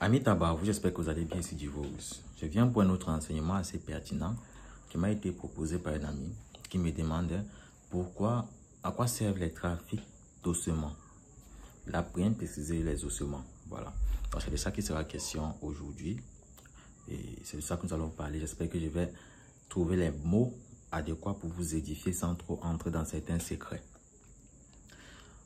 Ami Tabarou, j'espère que vous allez bien ici du Je viens pour un autre enseignement assez pertinent qui m'a été proposé par un ami qui me demandait pourquoi, à quoi servent les trafics d'ossements. La bien préciser les ossements. Voilà. Donc c'est de ça qui sera question aujourd'hui. Et c'est de ça que nous allons parler. J'espère que je vais trouver les mots adéquats pour vous édifier sans trop entrer dans certains secrets.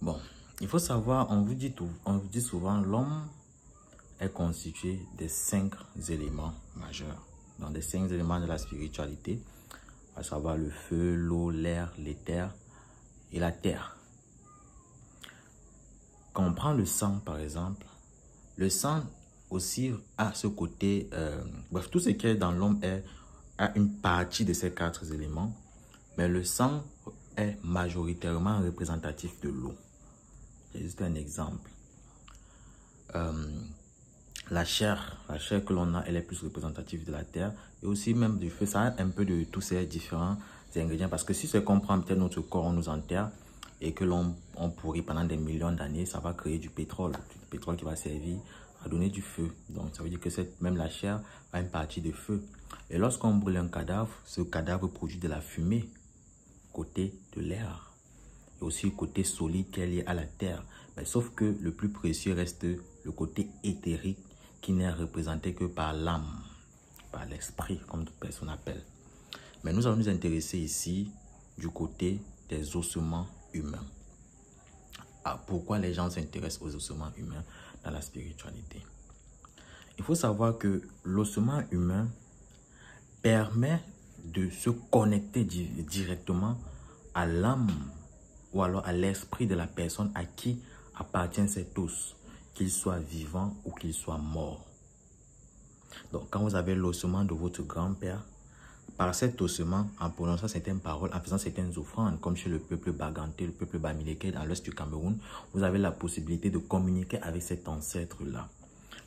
Bon, il faut savoir, on vous dit, on vous dit souvent, l'homme est constitué de cinq éléments majeurs. Dans les cinq éléments de la spiritualité, à savoir le feu, l'eau, l'air, l'éther et la terre. Quand on prend le sang, par exemple, le sang aussi a ce côté, euh, bref, tout ce qui est dans l'homme a une partie de ces quatre éléments, mais le sang est majoritairement représentatif de l'eau. J'ai juste un exemple. Euh, la chair, la chair que l'on a, elle est plus représentative de la terre et aussi même du feu. Ça a un peu de tous ces différents ingrédients parce que si ce qu'on prend peut-être notre corps, on nous enterre et que l'on pourrit pendant des millions d'années, ça va créer du pétrole, du pétrole qui va servir à donner du feu. Donc ça veut dire que cette, même la chair a une partie de feu. Et lorsqu'on brûle un cadavre, ce cadavre produit de la fumée côté de l'air et aussi côté solide qui est lié à la terre. Mais sauf que le plus précieux reste le côté éthérique qui n'est représenté que par l'âme, par l'esprit, comme toute personne appelle. Mais nous allons nous intéresser ici du côté des ossements humains. Ah, pourquoi les gens s'intéressent aux ossements humains dans la spiritualité? Il faut savoir que l'ossement humain permet de se connecter directement à l'âme ou alors à l'esprit de la personne à qui appartient cet os qu'il soit vivant ou qu'il soit mort. Donc, quand vous avez l'ossement de votre grand-père, par cet ossement, en prononçant certaines paroles, en faisant certaines offrandes, comme chez le peuple Baganté, le peuple Bamileke dans l'ouest du Cameroun, vous avez la possibilité de communiquer avec cet ancêtre-là.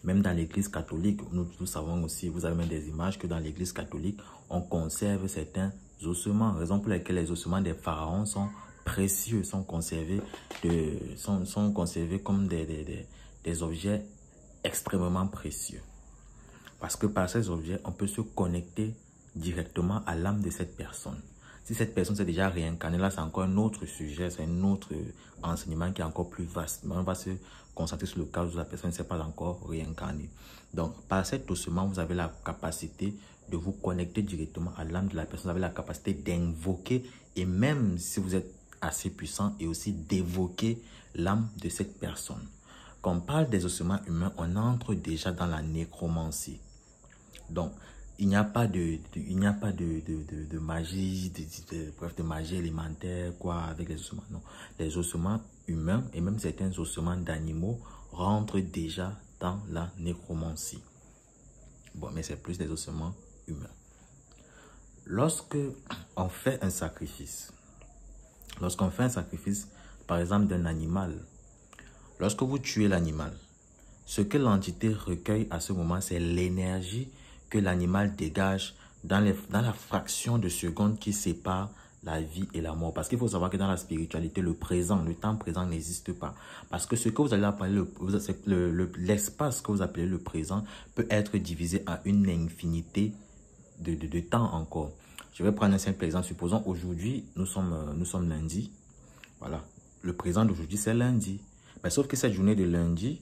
Même dans l'église catholique, nous, nous, savons aussi, vous avez même des images que dans l'église catholique, on conserve certains ossements, raison pour laquelle les ossements des pharaons sont précieux, sont conservés, sont, conservés comme des objets extrêmement précieux. Parce que par ces objets, on peut se connecter directement à l'âme de cette personne. Si cette personne s'est déjà réincarnée, là c'est encore un autre sujet, c'est un autre enseignement qui est encore plus vaste. Mais on va se concentrer sur le cas où la personne ne s'est pas encore réincarnée. Donc par cet ossement, vous avez la capacité de vous connecter directement à l'âme de la personne. Vous avez la capacité d'invoquer et même si vous êtes assez puissant et aussi d'évoquer l'âme de cette personne. Quand on parle des ossements humains, on entre déjà dans la nécromancie. Donc, il n'y a pas de, il n'y a pas de, de, de, magie, de, bref, de magie élémentaire, quoi, avec les ossements. Non. Les ossements humains et même certains ossements d'animaux rentrent déjà dans la nécromancie. Bon, mais c'est plus des ossements humains. Lorsque on fait un sacrifice, lorsqu'on fait un sacrifice, par exemple, d'un animal, Lorsque vous tuez l'animal, ce que l'entité recueille à ce moment, c'est l'énergie que l'animal dégage dans, la fraction de seconde qui sépare la vie et la mort. Parce qu'il faut savoir que dans la spiritualité, le présent, le temps présent n'existe pas. Parce que ce que vous allez appeler l'espace le, que vous appelez le présent peut être divisé à une infinité de, temps encore. Je vais prendre un simple exemple. Supposons aujourd'hui, nous sommes, nous sommes lundi. Voilà. Le présent d'aujourd'hui, c'est lundi. Mais sauf que cette journée de lundi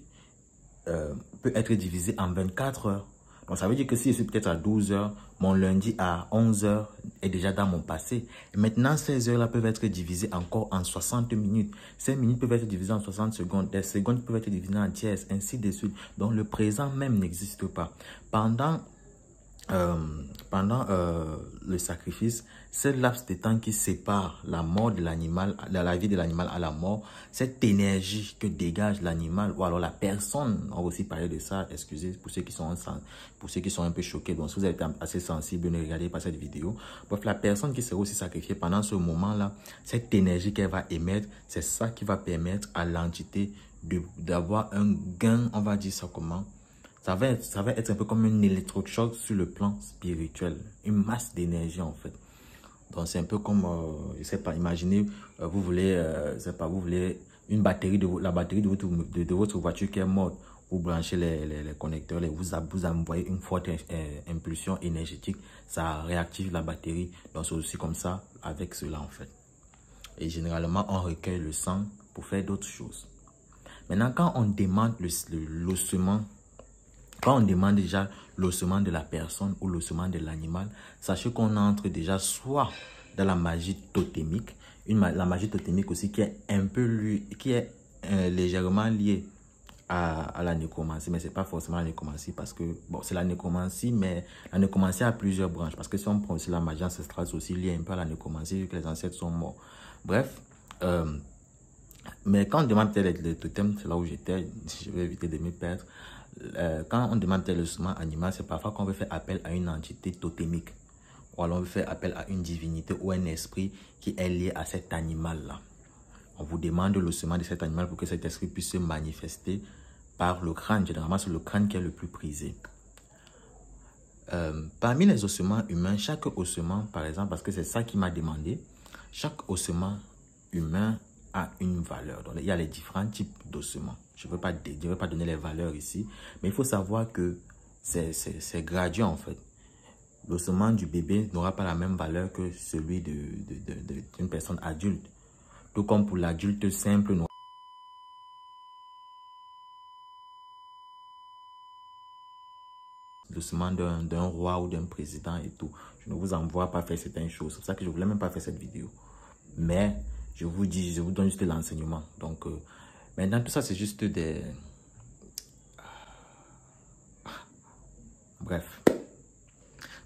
euh, peut être divisée en 24 heures. Donc ça veut dire que si je suis peut-être à 12 heures, mon lundi à 11 heures est déjà dans mon passé. Maintenant, ces heures-là peuvent être divisées encore en 60 minutes. Ces minutes peuvent être divisées en 60 secondes. Des secondes peuvent être divisées en tiers, ainsi de suite. Donc le présent même n'existe pas. Pendant euh, pendant euh, le sacrifice, ce laps de temps qui sépare la mort de l'animal, la vie de l'animal à la mort, cette énergie que dégage l'animal ou alors la personne, on va aussi parler de ça, excusez pour ceux qui sont pour ceux qui sont un peu choqués, donc si vous êtes assez sensible, ne regardez pas cette vidéo. Bref, la personne qui sera aussi sacrifiée pendant ce moment-là, cette énergie qu'elle va émettre, c'est ça qui va permettre à l'entité d'avoir un gain, on va dire ça comment, ça va, être, ça va être un peu comme un électrochoc sur le plan spirituel. Une masse d'énergie en fait. Donc c'est un peu comme, euh, je sais pas, imaginez, euh, vous voulez, euh, je sais pas, vous voulez une batterie, de la batterie de votre, de, votre voiture qui est morte. vous branchez les, les, connecteurs, vous, vous envoyez une forte euh, impulsion énergétique, ça réactive la batterie. Donc c'est aussi comme ça avec cela en fait. Et généralement, on recueille le sang pour faire d'autres choses. Maintenant, quand on demande l'ossement, quand on demande déjà l'ossement de la personne ou l'ossement de l'animal, sachez qu'on entre déjà soit dans la magie totémique, la magie totémique aussi qui est un peu qui est euh, légèrement liée à, la nécromancie, mais c'est pas forcément la nécromancie parce que, bon, c'est la nécromancie, mais la nécromancie a plusieurs branches. Parce que si on prend aussi la magie ancestrale, c'est aussi lié un peu à la nécromancie, vu que les ancêtres sont morts. Bref, euh, mais quand on demande peut-être le totem, c'est là où j'étais, je vais éviter de me perdre. Euh, quand on demande souvent animal, c'est parfois qu'on veut faire appel à une entité totémique. Ou alors on veut faire appel à une divinité ou un esprit qui est lié à cet animal-là. On vous demande l'ossement de cet animal pour que cet esprit puisse se manifester par le crâne. Généralement, c'est le crâne qui est le plus prisé. Euh, parmi les ossements humains, chaque ossement, par exemple, parce que c'est ça qui m'a demandé, chaque ossement humain a une valeur. Il y a les différents types d'ossements. Je ne veux, pas, donner les valeurs ici, mais il faut savoir que c'est gradué en fait. L'ossement du bébé n'aura pas la même valeur que celui d'une de, personne adulte. Tout comme pour l'adulte simple, l'ossement d'un roi ou d'un président et tout. Je ne vous envoie pas faire certaines choses. C'est pour ça que je ne voulais même pas faire cette vidéo. Mais je vous dis, je vous donne juste l'enseignement. Donc, euh, maintenant, tout ça, c'est juste des... Bref.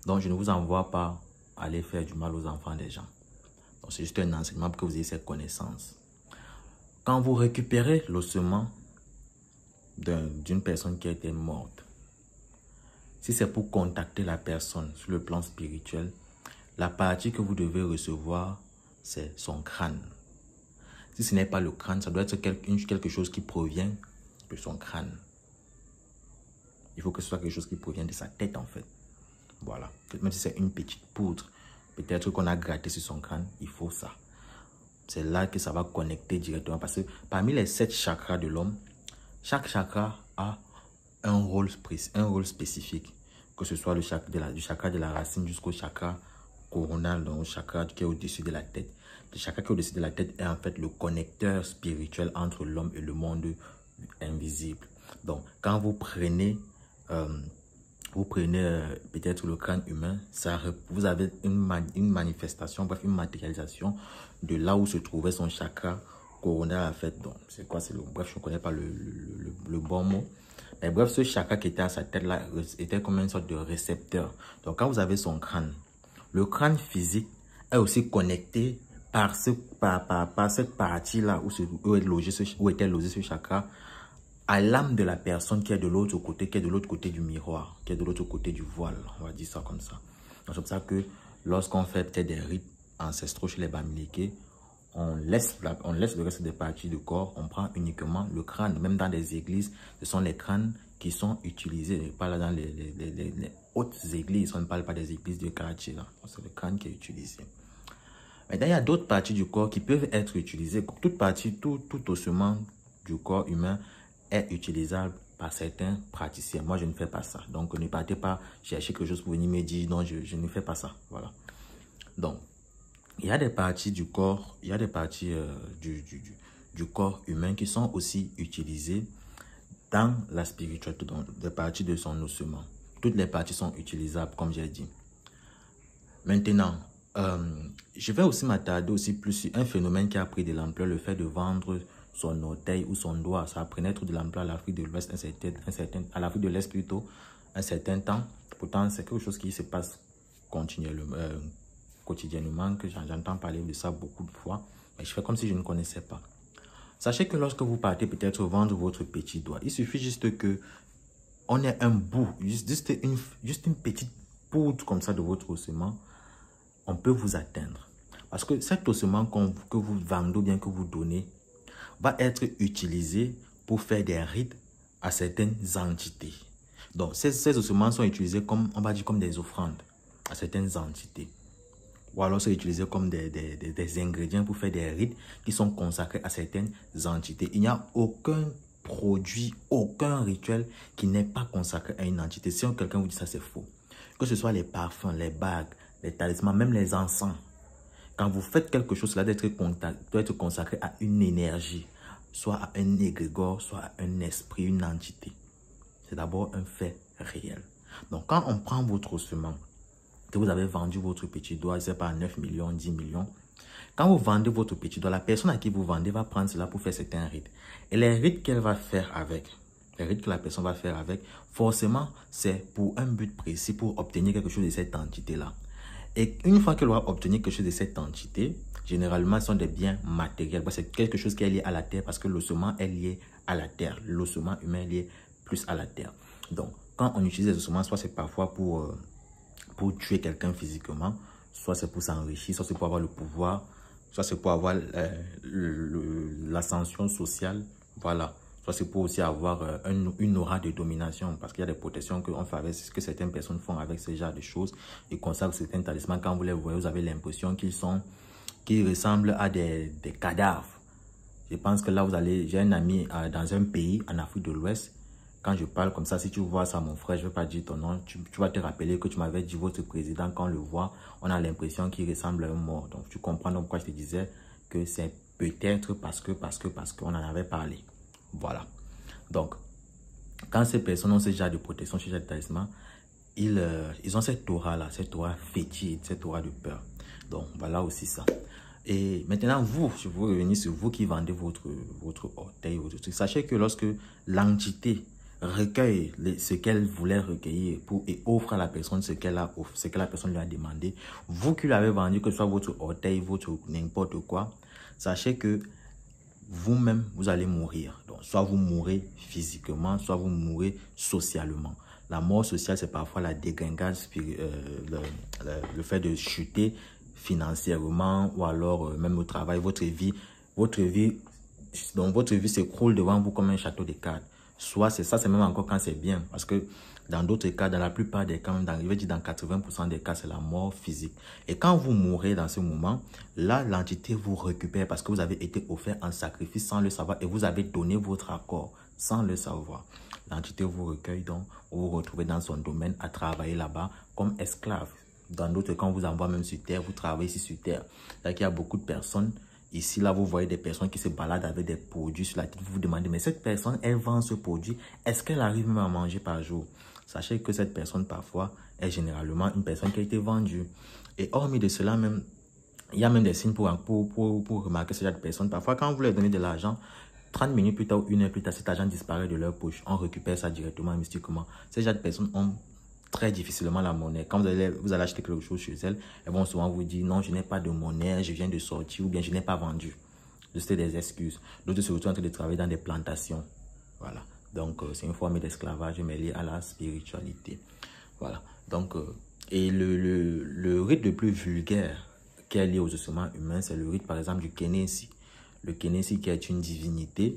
Donc, je ne vous envoie pas aller faire du mal aux enfants des gens. Donc, c'est juste un enseignement pour que vous ayez cette connaissance. Quand vous récupérez l'ossement d'une personne qui a été morte, si c'est pour contacter la personne sur le plan spirituel, la partie que vous devez recevoir, c'est son crâne. Si ce n'est pas le crâne, ça doit être quelque chose qui provient de son crâne. Il faut que ce soit quelque chose qui provient de sa tête, en fait. Voilà. Même si c'est une petite poudre, peut-être qu'on a gratté sur son crâne, il faut ça. C'est là que ça va connecter directement. Parce que parmi les sept chakras de l'homme, chaque chakra a un rôle, un rôle spécifique. Que ce soit du chakra de la racine jusqu'au chakra coronal, donc le chakra qui est au-dessus de la tête. Chakra qui est au-dessus de la tête est en fait le connecteur spirituel entre l'homme et le monde invisible. Donc, quand vous prenez, euh, vous prenez euh, peut-être le crâne humain, ça, vous avez une, manifestation, bref, une matérialisation de là où se trouvait son chakra coronal en fait. Donc, c'est quoi le Bref, je ne connais pas le, le, le, bon mot. Mais bref, ce chakra qui était à sa tête là était comme une sorte de récepteur. Donc, quand vous avez son crâne, le crâne physique est aussi connecté par, ce, par, par, cette partie-là où, où, où était logé ce chakra à l'âme de la personne qui est de l'autre côté, qui est de l'autre côté du miroir, qui est de l'autre côté du voile. On va dire ça comme ça. C'est pour ça que lorsqu'on fait peut-être des rites ancestraux chez les Bamileke, on laisse, on laisse le reste des parties du corps, on prend uniquement le crâne. Même dans les églises, ce sont les crânes qui sont utilisés. pas dans les, les, les, les, hautes églises, on ne parle pas des églises de quartier. C'est le crâne qui est utilisé. Maintenant, il y a d'autres parties du corps qui peuvent être utilisées. Toute partie, tout, tout ossement du corps humain est utilisable par certains praticiens. Moi, je ne fais pas ça. Donc, ne partez pas chercher quelque chose pour venir me dire non, je, ne fais pas ça. Voilà. Donc, il y a des parties du corps, il y a des parties euh, du, corps humain qui sont aussi utilisées dans la spiritualité, donc des parties de son ossement. Toutes les parties sont utilisables, comme j'ai dit. Maintenant, euh, je vais aussi m'attarder aussi plus sur un phénomène qui a pris de l'ampleur, le fait de vendre son orteil ou son doigt. Ça a pris naître de l'ampleur à l'Afrique de l'Ouest, un certain, un certain, à l'Afrique de l'Est plutôt, un certain temps. Pourtant, c'est quelque chose qui se passe continuellement, euh, quotidiennement, que j'entends parler de ça beaucoup de fois. Mais je fais comme si je ne connaissais pas. Sachez que lorsque vous partez peut-être vendre votre petit doigt, il suffit juste que on ait un bout, juste, une, juste une petite poudre comme ça de votre ossement on peut vous atteindre. Parce que cet ossement que vous vendez ou bien que vous donnez va être utilisé pour faire des rites à certaines entités. Donc, ces, ossements sont utilisés comme, on va dire, comme des offrandes à certaines entités. Ou alors, sont utilisés comme des, des, ingrédients pour faire des rites qui sont consacrés à certaines entités. Il n'y a aucun produit aucun rituel qui n'est pas consacré à une entité. Si quelqu'un vous dit ça, c'est faux. Que ce soit les parfums, les bagues, les talismans, même les encens. Quand vous faites quelque chose, cela doit être, doit être consacré à une énergie, soit à un égrégore, soit à un esprit, une entité. C'est d'abord un fait réel. Donc, quand on prend votre ossement, que vous avez vendu votre petit doigt, je sais pas, 9 millions, 10 millions, quand vous vendez votre petit doigt, la personne à qui vous vendez va prendre cela pour faire certains rites. Et les rites qu'elle va faire avec, les rites que la personne va faire avec, forcément, c'est pour un but précis, pour obtenir quelque chose de cette entité-là. Et une fois qu'elle aura obtenu quelque chose de cette entité, généralement, ce sont des biens matériels. C'est quelque chose qui est lié à la terre parce que l'ossement est lié à la terre. L'ossement humain est lié plus à la terre. Donc, quand on utilise les ossements, soit c'est parfois pour, euh, pour tuer quelqu'un physiquement, soit c'est pour s'enrichir, soit c'est pour avoir le pouvoir, Soit c'est pour avoir euh, l'ascension sociale, voilà. Soit c'est pour aussi avoir euh, une aura de domination, parce qu'il y a des protections qu'on fait avec ce que certaines personnes font avec ce genre de choses. Ils consacrent certains talismans. Quand vous les voyez, vous avez l'impression qu'ils sont, qu'ils ressemblent à des, des, cadavres. Je pense que là, vous allez, j'ai un ami euh, dans un pays en Afrique de l'Ouest, quand je parle comme ça, si tu vois ça, mon frère, je ne vais pas dire ton nom, tu, vas te rappeler que tu m'avais dit votre président, quand on le voit, on a l'impression qu'il ressemble à un mort. Donc, tu comprends pourquoi je te disais que c'est peut-être parce que, parce que, parce qu'on en avait parlé. Voilà. Donc, quand ces personnes ont ce genre de protection, ce genre de talisman, ils, euh, ils ont cette aura-là, cette aura fétide, cette aura de peur. Donc, voilà aussi ça. Et maintenant, vous, je vous revenir sur vous qui vendez votre, votre orteil, votre truc. Sachez que lorsque l'entité recueille ce qu'elle voulait recueillir pour, et offre à la personne ce qu'elle a ce que la personne lui a demandé. Vous qui l'avez vendu, que ce soit votre orteil, votre n'importe quoi, sachez que vous-même, vous allez mourir. Donc, soit vous mourrez physiquement, soit vous mourrez socialement. La mort sociale, c'est parfois la dégringade, euh, le, fait de chuter financièrement ou alors euh, même au travail, votre vie, votre vie, donc votre vie s'écroule devant vous comme un château de cartes. Soit c'est ça, c'est même encore quand c'est bien. Parce que dans d'autres cas, dans la plupart des cas, dans, je vais dire dans 80% des cas, c'est la mort physique. Et quand vous mourrez dans ce moment, là, l'entité vous récupère parce que vous avez été offert un sacrifice sans le savoir et vous avez donné votre accord sans le savoir. L'entité vous recueille donc, vous vous retrouvez dans son domaine à travailler là-bas comme esclave. Dans d'autres cas, on vous envoie même sur terre, vous travaillez ici sur terre. Il y a beaucoup de personnes Ici, là, vous voyez des personnes qui se baladent avec des produits sur la tête. Vous vous demandez, mais cette personne, elle vend ce produit. Est-ce qu'elle arrive même à manger par jour? Sachez que cette personne, parfois, est généralement une personne qui a été vendue. Et hormis de cela même, il y a même des signes pour, pour, pour, pour remarquer ce genre de personnes. Parfois, quand vous leur donnez de l'argent, 30 minutes plus tard ou une heure plus tard, cet argent disparaît de leur poche. On récupère ça directement, mystiquement. Ces genre de personnes ont très difficilement la monnaie. Quand vous allez, vous allez acheter quelque chose chez elles, elles vont souvent vous dire non, je n'ai pas de monnaie, je viens de sortir ou bien je n'ai pas vendu. C'est des excuses. D'autres se retrouvent en train de travailler dans des plantations. Voilà. Donc, euh, c'est une forme d'esclavage, mais liée à la spiritualité. Voilà. Donc, euh, et le, le, le, rite le plus vulgaire qui est lié aux ossements humains, c'est le rite, par exemple, du Kenesi. Le Kenesi qui est une divinité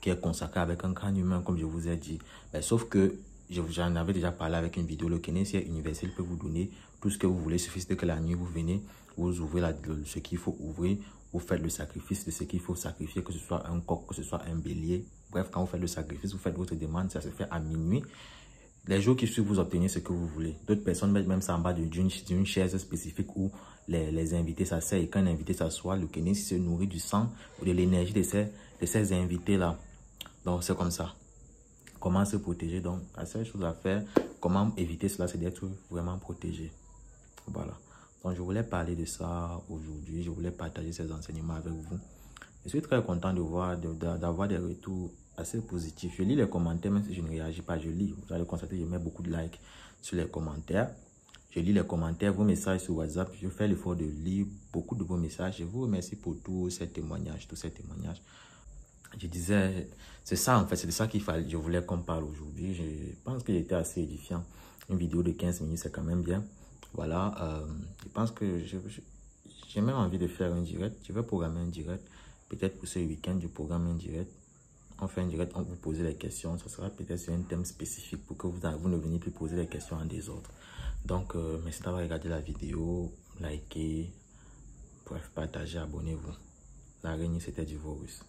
qui est consacrée avec un crâne humain, comme je vous ai dit. Mais, sauf que J'en avais déjà parlé avec une vidéo. Le Kenesia universel peut vous donner tout ce que vous voulez. Il suffit que la nuit, vous venez, vous ouvrez la, ce qu'il faut ouvrir. Vous faites le sacrifice de ce qu'il faut sacrifier, que ce soit un coq, que ce soit un bélier. Bref, quand vous faites le sacrifice, vous faites votre demande. Ça se fait à minuit. Les jours qui suivent, vous obtenez ce que vous voulez. D'autres personnes mettent même ça en bas d'une chaise spécifique où les, les invités s'asseyent. Et quand un invité s'assoit, le Kenesia se nourrit du sang ou de l'énergie de ces, de ces invités-là. Donc, c'est comme ça. Comment se protéger Donc, la seule chose à faire, comment éviter cela, c'est d'être vraiment protégé. Voilà. Donc, je voulais parler de ça aujourd'hui. Je voulais partager ces enseignements avec vous. Je suis très content de voir, d'avoir des retours assez positifs. Je lis les commentaires, même si je ne réagis pas, je lis. Vous allez constater, je mets beaucoup de likes sur les commentaires. Je lis les commentaires, vos messages sur WhatsApp. Je fais l'effort de lire beaucoup de vos messages. Je vous remercie pour tous ces témoignages, tous ces témoignages je disais, c'est ça en fait, c'est de ça qu'il fallait, je voulais qu'on parle aujourd'hui. Je pense qu'il était assez édifiant. Une vidéo de 15 minutes, c'est quand même bien. Voilà, euh, je pense que j'ai même envie de faire un direct. Je vais programmer un direct. Peut-être pour ce week-end, je programme un direct. On fait un direct, on vous pose les questions. Ce sera peut-être sur un thème spécifique pour que vous, vous ne veniez plus poser les questions à des autres. Donc, euh, merci d'avoir regardé la vidéo. Likez, bref, partagez, abonnez-vous. L'araignée, c'était du virus.